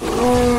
Oh.